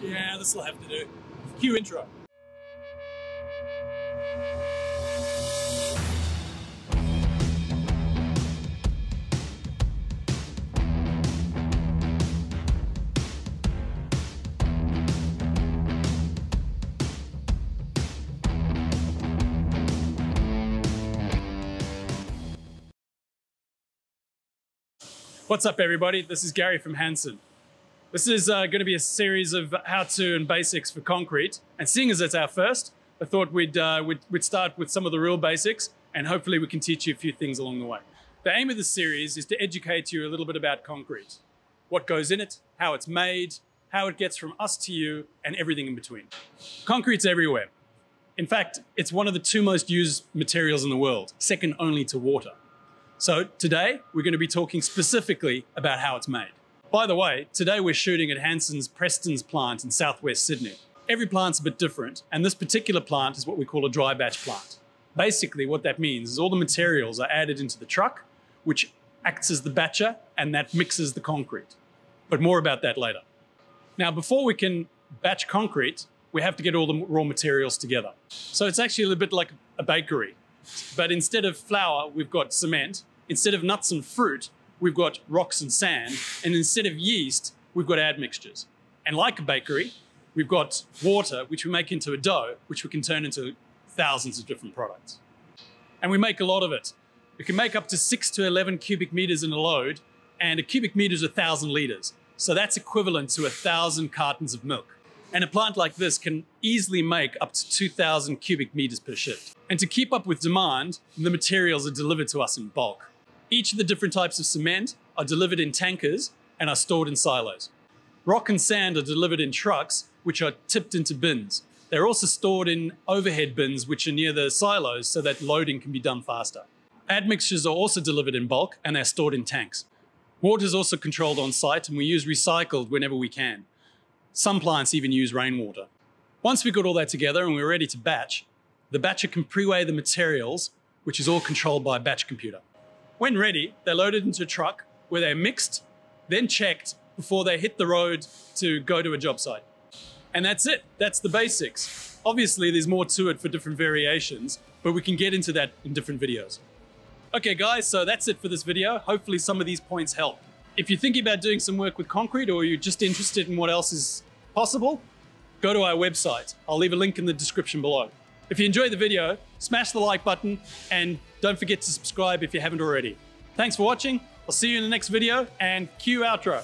Yeah, this will have to do. Cue intro. What's up, everybody? This is Gary from Hanson. This is uh, going to be a series of how-to and basics for concrete. And seeing as it's our first, I thought we'd, uh, we'd, we'd start with some of the real basics, and hopefully we can teach you a few things along the way. The aim of this series is to educate you a little bit about concrete, what goes in it, how it's made, how it gets from us to you, and everything in between. Concrete's everywhere. In fact, it's one of the two most used materials in the world, second only to water. So today, we're going to be talking specifically about how it's made. By the way, today we're shooting at Hanson's Prestons plant in southwest Sydney. Every plant's a bit different, and this particular plant is what we call a dry batch plant. Basically, what that means is all the materials are added into the truck, which acts as the batcher, and that mixes the concrete. But more about that later. Now, before we can batch concrete, we have to get all the raw materials together. So it's actually a little bit like a bakery. But instead of flour, we've got cement. Instead of nuts and fruit, we've got rocks and sand. And instead of yeast, we've got admixtures. And like a bakery, we've got water, which we make into a dough, which we can turn into thousands of different products. And we make a lot of it. We can make up to six to 11 cubic meters in a load, and a cubic meter is a thousand liters. So that's equivalent to a thousand cartons of milk. And a plant like this can easily make up to 2,000 cubic meters per shift. And to keep up with demand, the materials are delivered to us in bulk. Each of the different types of cement are delivered in tankers and are stored in silos. Rock and sand are delivered in trucks, which are tipped into bins. They're also stored in overhead bins, which are near the silos so that loading can be done faster. Admixtures are also delivered in bulk and they're stored in tanks. Water is also controlled on site and we use recycled whenever we can. Some plants even use rainwater. Once we've got all that together and we we're ready to batch, the batcher can pre-weigh the materials, which is all controlled by a batch computer. When ready, they're loaded into a truck where they're mixed, then checked before they hit the road to go to a job site. And that's it. That's the basics. Obviously, there's more to it for different variations, but we can get into that in different videos. Okay, guys, so that's it for this video. Hopefully some of these points help. If you're thinking about doing some work with concrete or you're just interested in what else is possible, go to our website. I'll leave a link in the description below. If you enjoyed the video, smash the like button and don't forget to subscribe if you haven't already. Thanks for watching. I'll see you in the next video and cue outro.